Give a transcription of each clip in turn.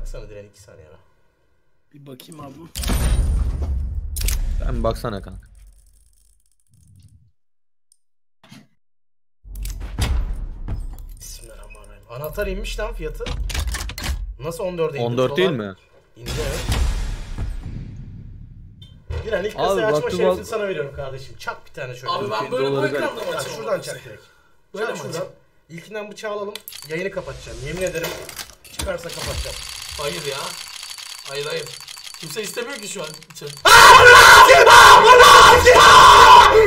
baksana diren 2 saniye. be. Bir bakayım abi. Sen baksana kanka. Bismillahirrahmanirrahim. Anahtar inmiş lan fiyatı. Nasıl 14'e indi? 14 değil mi? İndi evet. Diren ilk Abi kasayı açma baktım şerefini al- sana veriyorum kardeşim. Çak bir tane şöyle. Abi ben böyle bu doları ekranda mı Çak, açayım? şuradan çak direkt. Böyle Çak mi şuradan. açayım? İlkinden bıçağı alalım. Yayını kapatacağım. Yemin ederim çıkarsa kapatacağım. Hayır ya. Hayır hayır. Kimse istemiyor ki şu an için.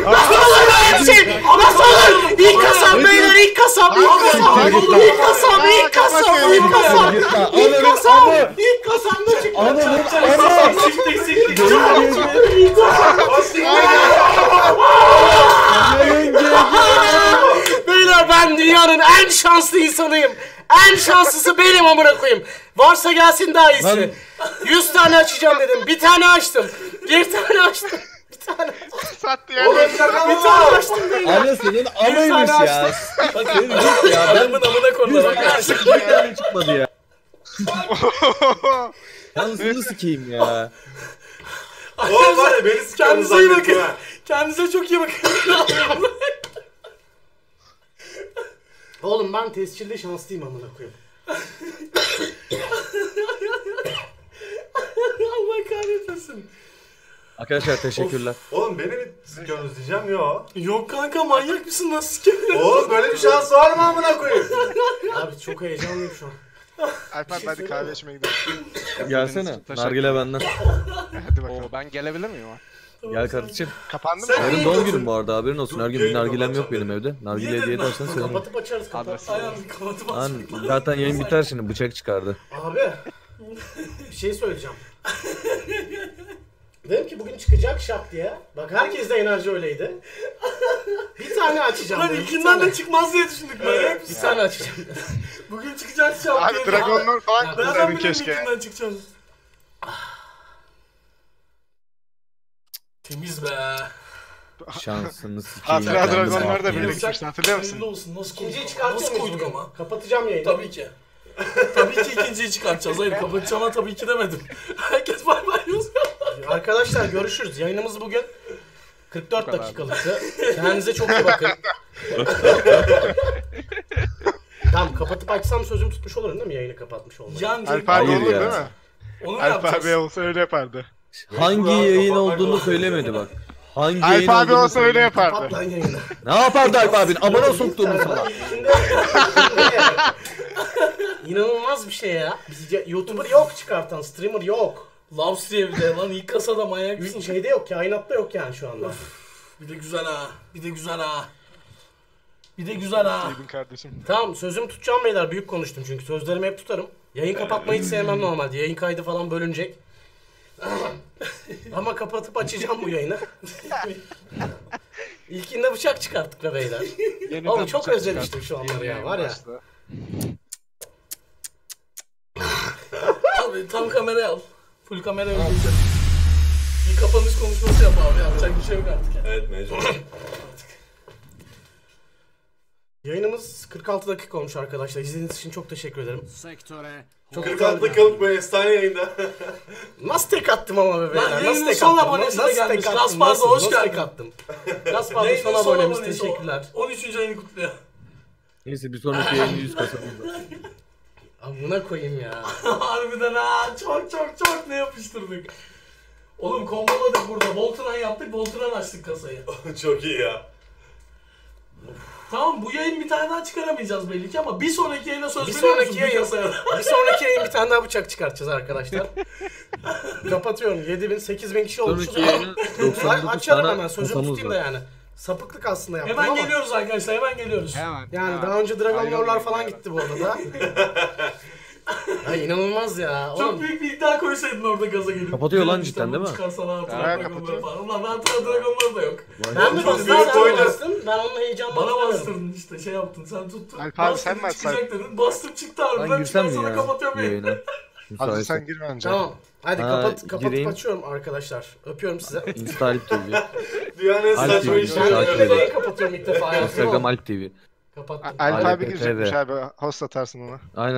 Nasıl olur? İlk kasam beyler ilk kasam ilk kasam ilk kasam ilk kasam ilk kasam ilk kasam ilk kasam ne çıktı? Siktik siktik. Beyler ben dünyanın en şanslı insanıyım. En şanslısı benim amına koyayım. Varsa gelsin daha iyisi. 100 tane açacağım dedim. Bir tane açtım. Bir tane açtım. Bir tane. Sattı yani. Bir tane açtım beyler. Ana senin anaymış tane ya. Senin git ya ben Adamın amına konuda bak. bir tane çıkmadı ya. Yansını sikeyim ya. Oğlum var ya beni Kendinize iyi bakın. Kendinize çok iyi bakın. Oğlum ben tescilli şanslıyım amına koyayım. Kahretmesin. Arkadaşlar teşekkürler. Oğlum beni mi sikiyorsunuz diyeceğim yo. Yok kanka manyak mısın nasıl sikemiyorsun? Oğlum böyle bir şans var mı amına koyayım? Abi çok heyecanlıyım şu an. Alper hadi kahve içmeye gidelim. Gelsene. Nargile benden. Hadi bakalım. ben gelebilir miyim? Gel kardeşim. Kapandı mı? Yarın doğum günüm bu arada haberin olsun. Her gün bir nargilem yok benim evde. Nargile hediye edersen sevinirim. Kapatıp açarız kapat. Ayağını kapatıp Lan açtık. zaten yayın biter şimdi bıçak çıkardı. Abi bir şey söyleyeceğim. Dedim ki bugün çıkacak şak diye. Bak herkes de enerji öyleydi. Bir tane açacağım Lan dedim. Bir tane, de çıkmaz diye düşündük manyak bir tane açacağım. Bugün çıkacak şey Abi dragonlar falan Nereden kursaydın biliyorum keşke. ilkinden çıkacağını? Temiz be. Şansını sikeyim. Hatıra Yalnız dragonlar da abi. birlikte hatırlıyor musun? Olsun. Nasıl koyduk? İkinciyi Nasıl çıkartıyor muyuz koyduk bugün? ama? Kapatacağım yayını. Tabii ki. tabii ki ikinciyi çıkartacağız. Hayır kapatacağıma tabii ki demedim. Herkes bay bay yazıyor. Arkadaşlar görüşürüz. Yayınımız bugün 44 kadar. dakikalıktı. Kendinize çok iyi bakın. tamam kapatıp açsam sözümü tutmuş olurum değil mi yayını kapatmış olmayı? Abi Hayır olur değil mi? Onu abi olsa öyle yapardı. Hangi yayın olduğunu söylemedi bak. Hangi yayın Alper abi olsa öyle yapardı. Ne yapardı Alp abin? Amına soktuğumu sana. Şimdi İnanılmaz bir şey ya. Biz YouTuber yok çıkartan, streamer yok. Loves diye bir de lan ilk kasada manyak Bir mısın? şeyde yok, kainatta yok yani şu anda. Bir de güzel ha. Bir de güzel ha. Bir de güzel ha. İyiydin kardeşim. Tamam sözümü tutacağım beyler. Büyük konuştum çünkü sözlerimi hep tutarım. Yayın kapatmayı hiç sevmem normalde. Yayın kaydı falan bölünecek. Ama kapatıp açacağım bu yayını. İlkinde bıçak çıkarttık be beyler. Yeniden Oğlum çok özlemiştim şu anları ya var ya. Abi tam kamerayı al. Full kamerayı al. Bir kapanış konuşması yap abi. Yapacak bir şey yok artık. ya. Evet mecbur. Yayınımız 46 dakika olmuş arkadaşlar. İzlediğiniz için çok teşekkür ederim. Sektöre. Çok 46 dakikalık bu efsane yayında. Nasıl tek attım ama be beyler? Lan Nasıl yayının tek son attım? abonesi de Nasıl gelmiş. tek attım? Gaspar'da Nasıl? hoş Nasıl geldin. tek attım? Gaspar'da Yayının son son abonemiz abonesi. teşekkürler. 13. ayını kutluyor. Neyse bir sonraki yayın 100 Kasım'da. Amına koyayım ya. Harbiden ha. Çok çok çok ne yapıştırdık. Oğlum komboladık burada. Voltran yaptık. Voltran açtık kasayı. Çok iyi ya. Tamam bu yayın bir tane daha çıkaramayacağız belli ki ama bir sonraki yayına söz Bir veriyor musun sonraki yayın, kasaya? bir sonraki yayın bir tane daha bıçak çıkartacağız arkadaşlar. Kapatıyorum. 7000 8000 kişi olmuş. Sonraki yayını Ay, 99 açarım tane hemen sözümü kasamız tutayım da var. yani. Sapıklık aslında yaptım Hemen ama. geliyoruz arkadaşlar hemen geliyoruz. Hemen. Yani hemen. daha önce Dragon Lord'lar falan gitti bu arada. Ay inanılmaz ya. Çok Oğlum, büyük bir iddia koysaydın orada gaza gelip. Kapatıyor lan cidden değil mi? Çıkarsa Ha, Dragon'ları kapatıyor. falan. Ulan hatıra Dragon'lar da yok. ben mi bastım? büyük Sen bastın? Ben onunla heyecanla Bana bastırdın işte şey yaptın sen tuttun. Alp abi, sen mi çıkacak dedin. Bastım çıktı. Ben Ben mi çıkarsa da kapatıyorum yayını. Hadi sen girme önce. Tamam. Hadi Ha, kapat, kapatıp gireyim. açıyorum arkadaşlar. Öpüyorum size. Insta Alp TV. Dünyanın en Alp saçma yayın kapatıyorum ilk defa hayatımda. Instagram Alp TV. Kapattım. Alp Alp abi girecekmiş abi. Host atarsın ona. Aynen.